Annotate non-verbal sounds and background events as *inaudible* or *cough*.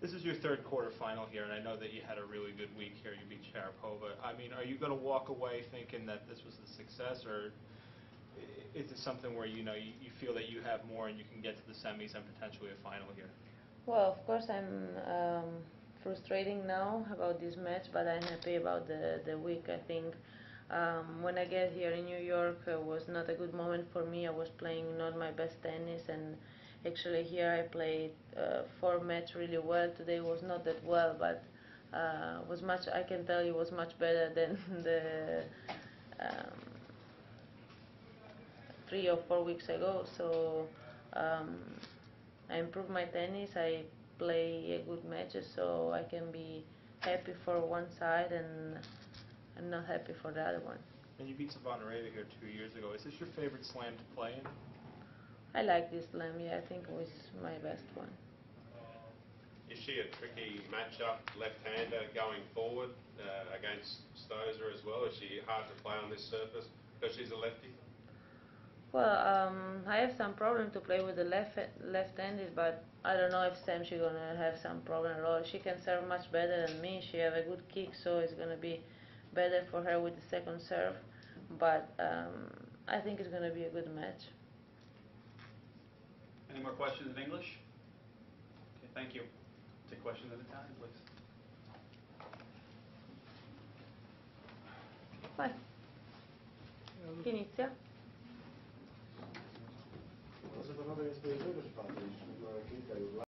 This is your third quarterfinal here, and I know that you had a really good week here. You beat Sharapova. I mean, are you going to walk away thinking that this was a success, or is it something where you know you, you feel that you have more and you can get to the semis and potentially a final here? Well, of course, I'm um, frustrating now about this match, but I'm happy about the, the week. I think um, when I get here in New York uh, was not a good moment for me. I was playing not my best tennis, and actually here I played uh, four match really well. Today was not that well, but uh, was much. I can tell you was much better than *laughs* the. Um, three or four weeks ago. So um, I improved my tennis. I play a good matches, so I can be happy for one side and I'm not happy for the other one. And you beat Zvonareva here two years ago. Is this your favorite slam to play in? I like this. Yeah, I think it was my best one. Is she a tricky matchup, left-hander going forward uh, against Stosur as well? Is she hard to play on this surface because she's a lefty? Well, um, I have some problem to play with the left left-handed, but I don't know if Sam she gonna have some problem at all. She can serve much better than me. She have a good kick, so it's gonna be better for her with the second serve. But um, I think it's gonna be a good match. Any more questions in English? Okay, thank you. Take questions a time, please. Vai. Inizia?